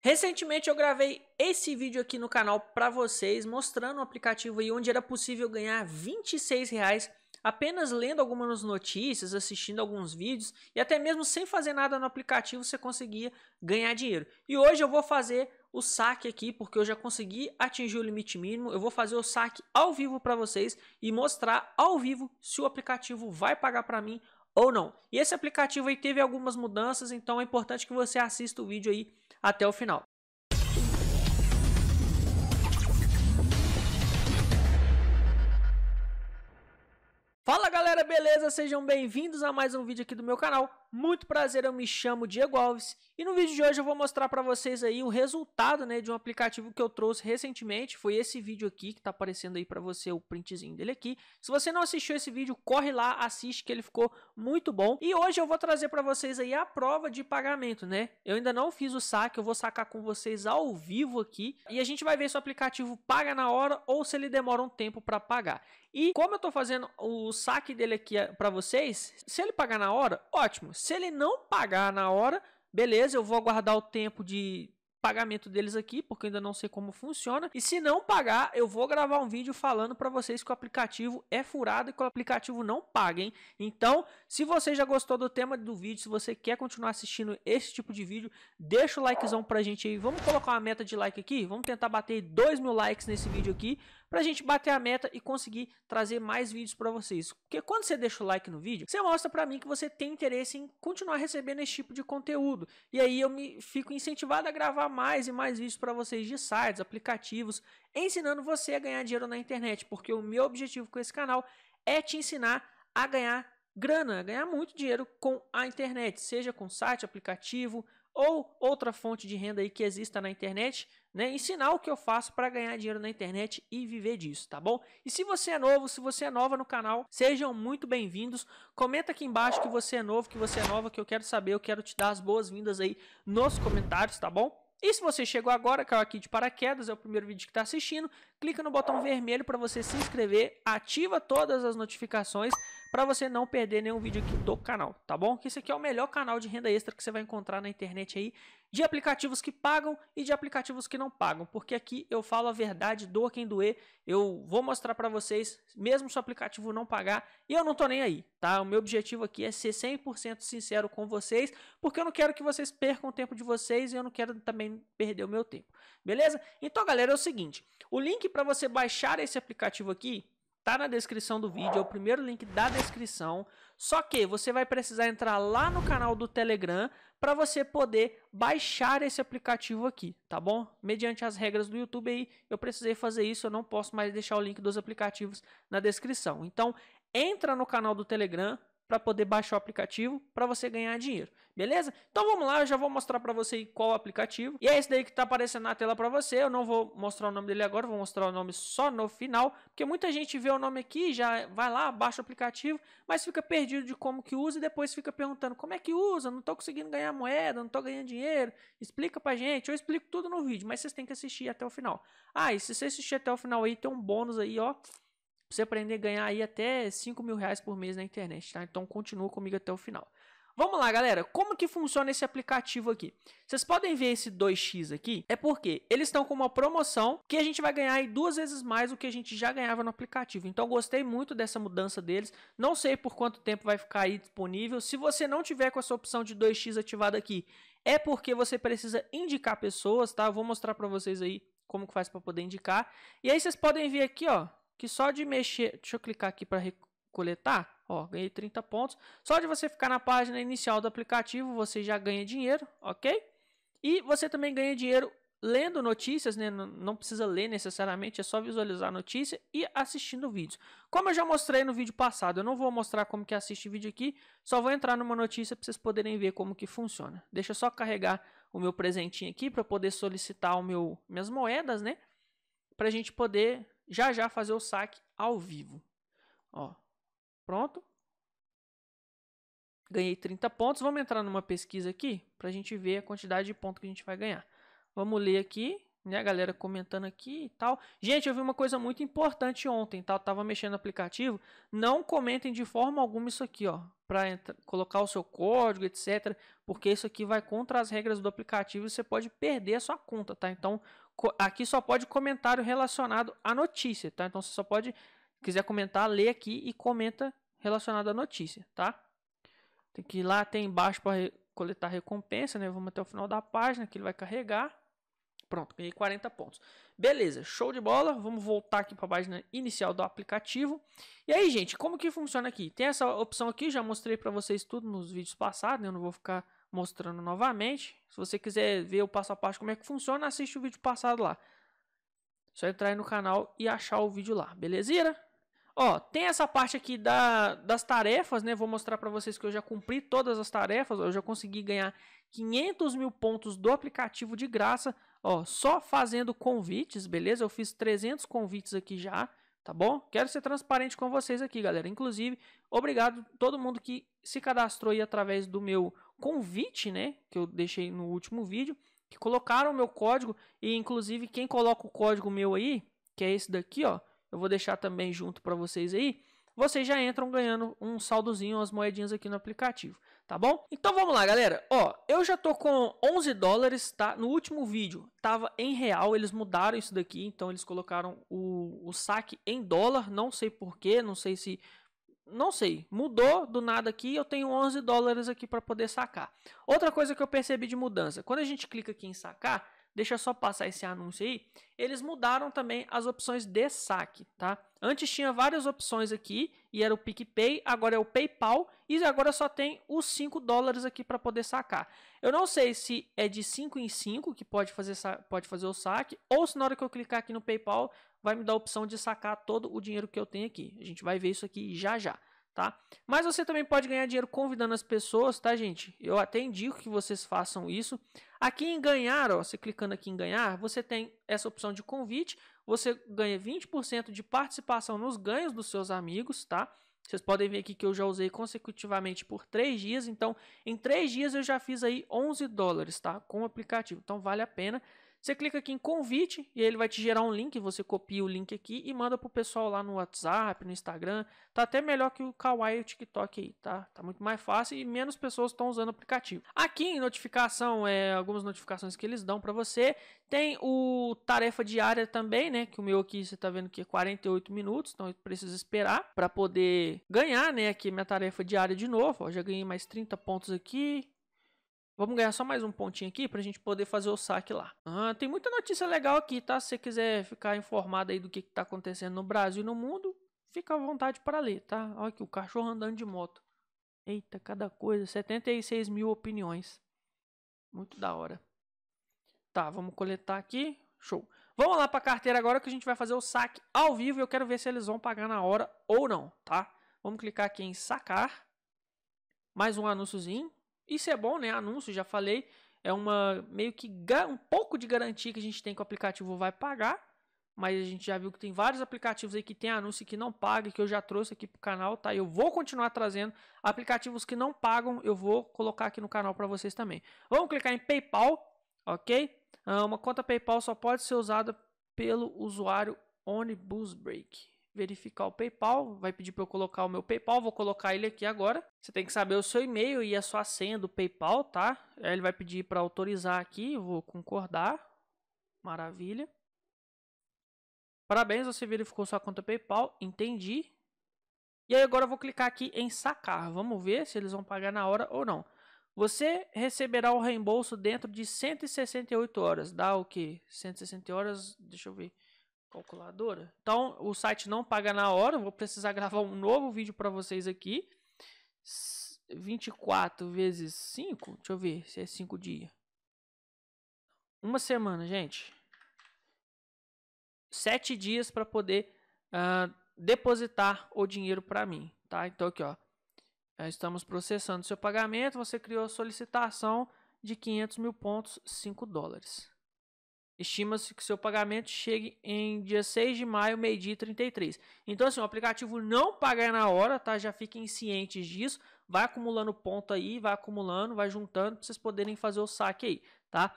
Recentemente eu gravei esse vídeo aqui no canal para vocês, mostrando um aplicativo aí onde era possível ganhar 26 reais apenas lendo algumas notícias, assistindo alguns vídeos e até mesmo sem fazer nada no aplicativo você conseguia ganhar dinheiro. E hoje eu vou fazer o saque aqui porque eu já consegui atingir o limite mínimo. Eu vou fazer o saque ao vivo para vocês e mostrar ao vivo se o aplicativo vai pagar para mim ou não. E esse aplicativo aí teve algumas mudanças, então é importante que você assista o vídeo aí até o final. Fala galera, beleza? Sejam bem-vindos a mais um vídeo aqui do meu canal. Muito prazer, eu me chamo Diego Alves e no vídeo de hoje eu vou mostrar para vocês aí o resultado né, de um aplicativo que eu trouxe recentemente. Foi esse vídeo aqui que está aparecendo aí para você, o printzinho dele aqui. Se você não assistiu esse vídeo, corre lá, assiste que ele ficou muito bom. E hoje eu vou trazer para vocês aí a prova de pagamento, né? Eu ainda não fiz o saque, eu vou sacar com vocês ao vivo aqui e a gente vai ver se o aplicativo paga na hora ou se ele demora um tempo para pagar. E como eu estou fazendo o saque dele aqui eh, para vocês, se ele pagar na hora, ótimo. Se ele não pagar na hora, beleza, eu vou aguardar o tempo de pagamento deles aqui, porque ainda não sei como funciona. E se não pagar, eu vou gravar um vídeo falando para vocês que o aplicativo é furado e que o aplicativo não paga, hein? Então, se você já gostou do tema do vídeo, se você quer continuar assistindo esse tipo de vídeo, deixa o likezão pra gente aí. Vamos colocar uma meta de like aqui? Vamos tentar bater 2 mil likes nesse vídeo aqui para a gente bater a meta e conseguir trazer mais vídeos para vocês. Porque quando você deixa o like no vídeo, você mostra para mim que você tem interesse em continuar recebendo esse tipo de conteúdo. E aí eu me fico incentivado a gravar mais e mais vídeos para vocês de sites, aplicativos, ensinando você a ganhar dinheiro na internet, porque o meu objetivo com esse canal é te ensinar a ganhar grana, ganhar muito dinheiro com a internet, seja com site, aplicativo, ou outra fonte de renda aí que exista na internet, né? Ensinar o que eu faço para ganhar dinheiro na internet e viver disso, tá bom? E se você é novo, se você é nova no canal, sejam muito bem-vindos. Comenta aqui embaixo que você é novo, que você é nova, que eu quero saber, eu quero te dar as boas-vindas aí nos comentários, tá bom? E se você chegou agora, caiu aqui de paraquedas, é o primeiro vídeo que está assistindo, clica no botão vermelho para você se inscrever, ativa todas as notificações para você não perder nenhum vídeo aqui do canal, tá bom? Que esse aqui é o melhor canal de renda extra que você vai encontrar na internet aí, de aplicativos que pagam e de aplicativos que não pagam, porque aqui eu falo a verdade, doa quem doer, eu vou mostrar para vocês, mesmo se o aplicativo não pagar, e eu não tô nem aí, tá? O meu objetivo aqui é ser 100% sincero com vocês, porque eu não quero que vocês percam o tempo de vocês e eu não quero também perder o meu tempo, beleza? Então, galera, é o seguinte, o link para você baixar esse aplicativo aqui tá na descrição do vídeo, é o primeiro link da descrição. Só que você vai precisar entrar lá no canal do Telegram para você poder baixar esse aplicativo aqui, tá bom? Mediante as regras do YouTube aí, eu precisei fazer isso, eu não posso mais deixar o link dos aplicativos na descrição. Então, entra no canal do Telegram, para poder baixar o aplicativo para você ganhar dinheiro, beleza? Então vamos lá, eu já vou mostrar para você qual aplicativo. E é esse daí que está aparecendo na tela para você. Eu não vou mostrar o nome dele agora, vou mostrar o nome só no final, porque muita gente vê o nome aqui, já vai lá, baixa o aplicativo, mas fica perdido de como que usa e depois fica perguntando como é que usa, não estou conseguindo ganhar moeda, não estou ganhando dinheiro. Explica pra gente, eu explico tudo no vídeo, mas vocês têm que assistir até o final. Ah, e se você assistir até o final aí, tem um bônus aí, ó você aprender a ganhar aí até 5 mil reais por mês na internet, tá? Então continua comigo até o final. Vamos lá, galera. Como que funciona esse aplicativo aqui? Vocês podem ver esse 2x aqui? É porque eles estão com uma promoção que a gente vai ganhar aí duas vezes mais do que a gente já ganhava no aplicativo. Então gostei muito dessa mudança deles. Não sei por quanto tempo vai ficar aí disponível. Se você não tiver com essa opção de 2x ativada aqui, é porque você precisa indicar pessoas, tá? Eu vou mostrar para vocês aí como que faz para poder indicar. E aí vocês podem ver aqui, ó, que só de mexer, deixa eu clicar aqui para coletar, ó, ganhei 30 pontos. Só de você ficar na página inicial do aplicativo, você já ganha dinheiro, ok? E você também ganha dinheiro lendo notícias, né? Não precisa ler necessariamente, é só visualizar a notícia e assistindo vídeos. Como eu já mostrei no vídeo passado, eu não vou mostrar como que assiste vídeo aqui, só vou entrar numa notícia para vocês poderem ver como que funciona. Deixa eu só carregar o meu presentinho aqui para poder solicitar o meu minhas moedas, né? Para a gente poder já já fazer o saque ao vivo. Ó, pronto. Ganhei 30 pontos. Vamos entrar numa pesquisa aqui para a gente ver a quantidade de pontos que a gente vai ganhar. Vamos ler aqui né? A galera comentando aqui e tal. Gente, eu vi uma coisa muito importante ontem, tá? Eu tava mexendo no aplicativo. Não comentem de forma alguma isso aqui, ó. Pra colocar o seu código, etc. Porque isso aqui vai contra as regras do aplicativo e você pode perder a sua conta, tá? Então, aqui só pode comentário relacionado à notícia, tá? Então, você só pode, quiser comentar, lê aqui e comenta relacionado à notícia, tá? Tem que ir lá, tem embaixo para coletar recompensa, né? Vamos até o final da página que ele vai carregar. Pronto, ganhei 40 pontos. Beleza, show de bola. Vamos voltar aqui para a página inicial do aplicativo. E aí, gente, como que funciona aqui? Tem essa opção aqui, já mostrei para vocês tudo nos vídeos passados, né? Eu não vou ficar mostrando novamente. Se você quiser ver o passo a passo como é que funciona, assiste o vídeo passado lá. Só entrar aí no canal e achar o vídeo lá, beleza? Ó, tem essa parte aqui da, das tarefas, né? Vou mostrar para vocês que eu já cumpri todas as tarefas. Eu já consegui ganhar 500 mil pontos do aplicativo de graça Ó, só fazendo convites, beleza? Eu fiz 300 convites aqui já, tá bom? Quero ser transparente com vocês aqui, galera. Inclusive, obrigado todo mundo que se cadastrou aí através do meu convite, né? Que eu deixei no último vídeo. Que colocaram o meu código. E, inclusive, quem coloca o código meu aí, que é esse daqui, ó. Eu vou deixar também junto para vocês aí. Vocês já entram ganhando um saldozinho, umas moedinhas aqui no aplicativo tá bom? Então vamos lá, galera. Ó, eu já tô com 11 dólares, tá? No último vídeo tava em real, eles mudaram isso daqui, então eles colocaram o, o saque em dólar, não sei porquê, não sei se... Não sei, mudou do nada aqui, eu tenho 11 dólares aqui para poder sacar. Outra coisa que eu percebi de mudança, quando a gente clica aqui em sacar, Deixa eu só passar esse anúncio aí. Eles mudaram também as opções de saque, tá? Antes tinha várias opções aqui e era o PicPay, agora é o PayPal e agora só tem os 5 dólares aqui para poder sacar. Eu não sei se é de 5 em 5 que pode fazer, pode fazer o saque ou se na hora que eu clicar aqui no PayPal vai me dar a opção de sacar todo o dinheiro que eu tenho aqui. A gente vai ver isso aqui já já tá? Mas você também pode ganhar dinheiro convidando as pessoas, tá, gente? Eu até indico que vocês façam isso. Aqui em ganhar, ó, você clicando aqui em ganhar, você tem essa opção de convite, você ganha 20% de participação nos ganhos dos seus amigos, tá? Vocês podem ver aqui que eu já usei consecutivamente por 3 dias, então em 3 dias eu já fiz aí 11 dólares, tá? Com o aplicativo, então vale a pena. Você clica aqui em convite e ele vai te gerar um link. Você copia o link aqui e manda pro pessoal lá no WhatsApp, no Instagram. Tá até melhor que o Kawaii e o TikTok aí, tá? Tá muito mais fácil e menos pessoas estão usando o aplicativo. Aqui em notificação, é, algumas notificações que eles dão para você. Tem o tarefa diária também, né? Que o meu aqui você tá vendo que é 48 minutos, então eu preciso esperar para poder ganhar, né? Aqui minha tarefa diária de novo. Ó, já ganhei mais 30 pontos aqui. Vamos ganhar só mais um pontinho aqui para a gente poder fazer o saque lá. Ah, tem muita notícia legal aqui, tá? Se você quiser ficar informado aí do que está acontecendo no Brasil e no mundo, fica à vontade para ler, tá? Olha aqui, o cachorro andando de moto. Eita, cada coisa. 76 mil opiniões. Muito da hora. Tá, vamos coletar aqui. Show. Vamos lá para carteira agora que a gente vai fazer o saque ao vivo. Eu quero ver se eles vão pagar na hora ou não, tá? Vamos clicar aqui em sacar. Mais um anúnciozinho. Isso é bom, né? Anúncio, já falei. É uma meio que um pouco de garantia que a gente tem que o aplicativo vai pagar. Mas a gente já viu que tem vários aplicativos aí que tem anúncio que não paga, que eu já trouxe aqui pro canal, tá? Eu vou continuar trazendo aplicativos que não pagam, eu vou colocar aqui no canal para vocês também. Vamos clicar em PayPal, ok? Ah, uma conta PayPal só pode ser usada pelo usuário Onibus Break verificar o PayPal, vai pedir para eu colocar o meu PayPal, vou colocar ele aqui agora. Você tem que saber o seu e-mail e a sua senha do PayPal, tá? Aí ele vai pedir para autorizar aqui, vou concordar. Maravilha. Parabéns, você verificou sua conta PayPal, entendi. E aí agora eu vou clicar aqui em sacar. Vamos ver se eles vão pagar na hora ou não. Você receberá o reembolso dentro de 168 horas. Dá o que? 160 horas, deixa eu ver calculadora. Então, o site não paga na hora. Vou precisar gravar um novo vídeo para vocês aqui. 24 vezes 5. Deixa eu ver se é 5 dias. Uma semana, gente. 7 dias para poder uh, depositar o dinheiro para mim. Tá? Então, aqui, ó. Estamos processando seu pagamento. Você criou a solicitação de 500 mil pontos, 5 dólares. Estima-se que seu pagamento chegue em dia 6 de maio, meio-dia 33. Então, assim, o aplicativo não paga na hora, tá? Já fiquem cientes disso. Vai acumulando ponto aí, vai acumulando, vai juntando para vocês poderem fazer o saque aí, tá?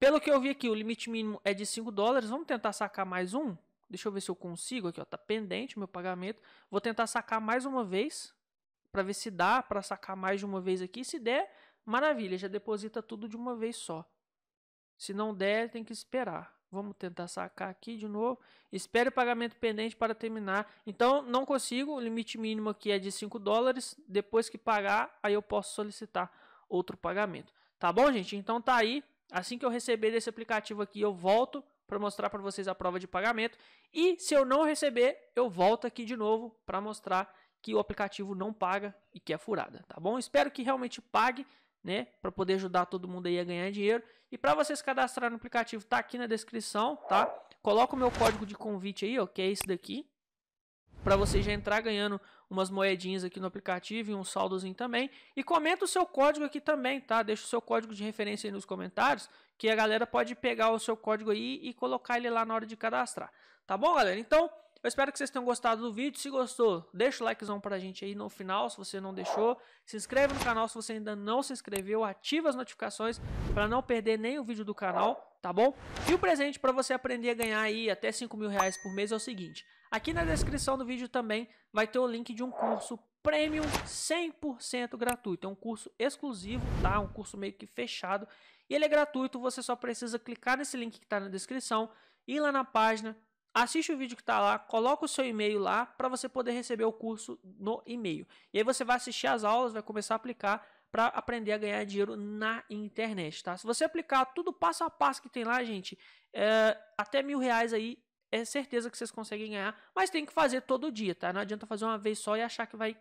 Pelo que eu vi aqui, o limite mínimo é de 5 dólares. Vamos tentar sacar mais um? Deixa eu ver se eu consigo aqui, ó. Tá pendente o meu pagamento. Vou tentar sacar mais uma vez. Para ver se dá para sacar mais de uma vez aqui. Se der, maravilha. Já deposita tudo de uma vez só. Se não der, tem que esperar. Vamos tentar sacar aqui de novo. Espere o pagamento pendente para terminar. Então, não consigo. O limite mínimo aqui é de 5 dólares. Depois que pagar, aí eu posso solicitar outro pagamento. Tá bom, gente? Então tá aí. Assim que eu receber desse aplicativo aqui, eu volto para mostrar para vocês a prova de pagamento. E se eu não receber, eu volto aqui de novo para mostrar que o aplicativo não paga e que é furada, tá bom? Espero que realmente pague né, para poder ajudar todo mundo aí a ganhar dinheiro. E para vocês cadastrar no aplicativo, tá aqui na descrição, tá? Coloca o meu código de convite aí, ó, que é esse daqui, para você já entrar ganhando umas moedinhas aqui no aplicativo e um saldozinho também. E comenta o seu código aqui também, tá? Deixa o seu código de referência aí nos comentários, que a galera pode pegar o seu código aí e colocar ele lá na hora de cadastrar. Tá bom, galera? Então, eu espero que vocês tenham gostado do vídeo. Se gostou, deixa o likezão pra gente aí no final, se você não deixou. Se inscreve no canal se você ainda não se inscreveu. Ativa as notificações para não perder nenhum vídeo do canal, tá bom? E o presente para você aprender a ganhar aí até 5 mil reais por mês é o seguinte. Aqui na descrição do vídeo também vai ter o link de um curso Premium 100% gratuito. É um curso exclusivo, tá? Um curso meio que fechado. E ele é gratuito, você só precisa clicar nesse link que está na descrição, ir lá na página, assiste o vídeo que está lá, coloca o seu e-mail lá para você poder receber o curso no e-mail. E aí você vai assistir as aulas, vai começar a aplicar para aprender a ganhar dinheiro na internet, tá? Se você aplicar tudo passo a passo que tem lá, gente, é, até mil reais aí é certeza que vocês conseguem ganhar, mas tem que fazer todo dia, tá? Não adianta fazer uma vez só e achar que vai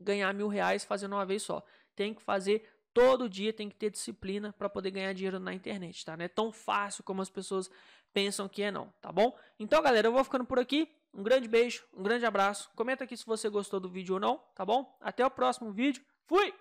ganhar mil reais fazendo uma vez só. Tem que fazer todo dia, tem que ter disciplina para poder ganhar dinheiro na internet, tá? Não é tão fácil como as pessoas pensam que é não, tá bom? Então, galera, eu vou ficando por aqui. Um grande beijo, um grande abraço. Comenta aqui se você gostou do vídeo ou não, tá bom? Até o próximo vídeo. Fui!